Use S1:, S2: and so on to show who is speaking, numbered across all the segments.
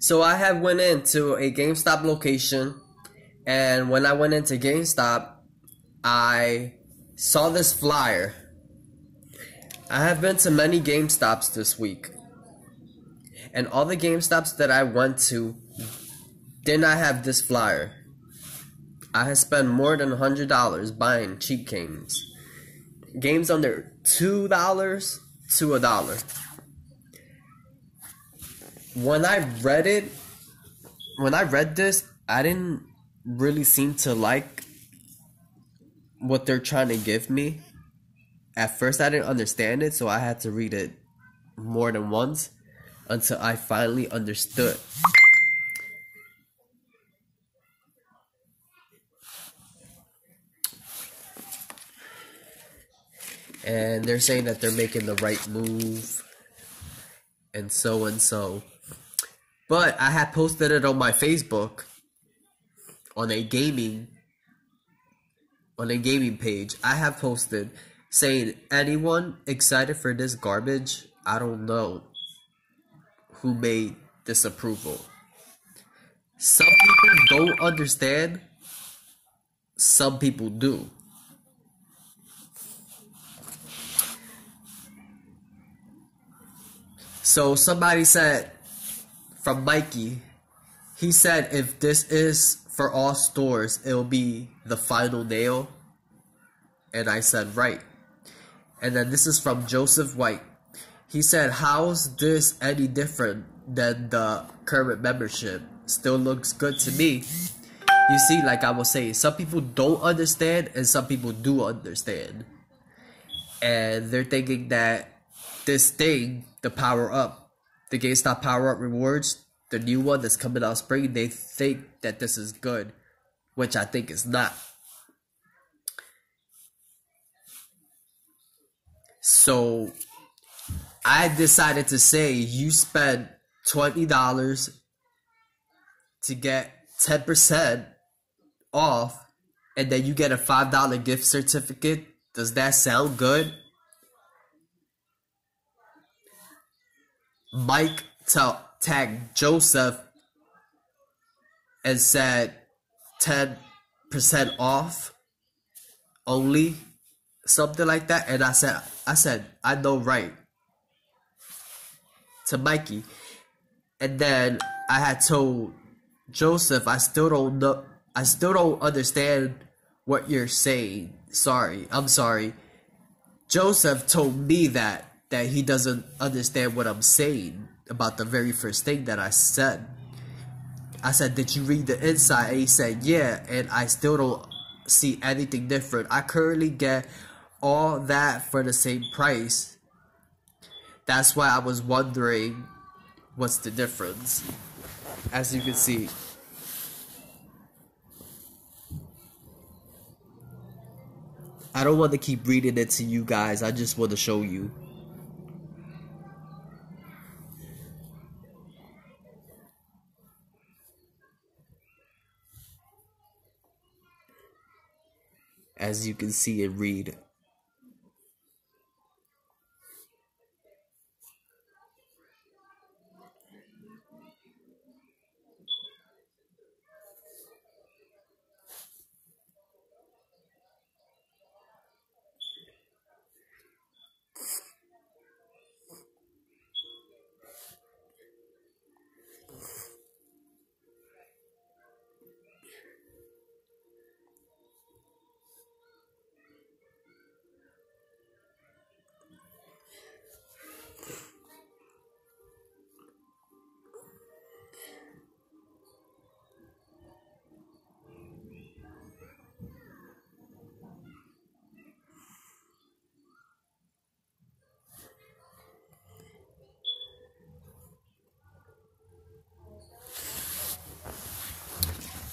S1: So I had went into a GameStop location, and when I went into GameStop, I saw this flyer. I have been to many GameStops this week, and all the GameStops that I went to did not have this flyer. I have spent more than hundred dollars buying cheap games, games under two dollars to a dollar when I read it, when I read this, I didn't really seem to like what they're trying to give me. At first, I didn't understand it, so I had to read it more than once until I finally understood. And they're saying that they're making the right move and so and so. But I had posted it on my Facebook on a gaming on a gaming page. I have posted saying anyone excited for this garbage? I don't know who made this approval. Some people don't understand. Some people do. So somebody said from Mikey, he said if this is for all stores, it'll be the final nail. And I said, right. And then this is from Joseph White. He said, how's this any different than the current membership? Still looks good to me. You see, like I was saying, some people don't understand and some people do understand. And they're thinking that this thing, the power up, the GameStop Power Up Rewards, the new one that's coming out spring, they think that this is good, which I think is not. So I decided to say you spend $20 to get 10% off and then you get a $5 gift certificate. Does that sound good? Mike ta- tagged Joseph and said 10% off only something like that. And I said I said I know right to Mikey. And then I had told Joseph I still don't know I still don't understand what you're saying. Sorry I'm sorry. Joseph told me that that he doesn't understand what I'm saying about the very first thing that I said. I said, Did you read the inside? And he said, Yeah, and I still don't see anything different. I currently get all that for the same price. That's why I was wondering what's the difference. As you can see. I don't want to keep reading it to you guys. I just want to show you. As you can see and read.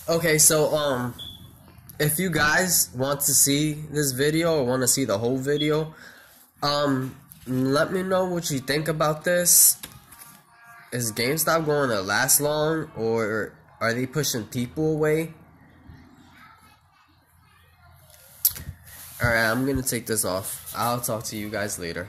S1: Okay, so um if you guys want to see this video or want to see the whole video, um let me know what you think about this. Is GameStop going to last long or are they pushing people away? Alright, I'm gonna take this off. I'll talk to you guys later.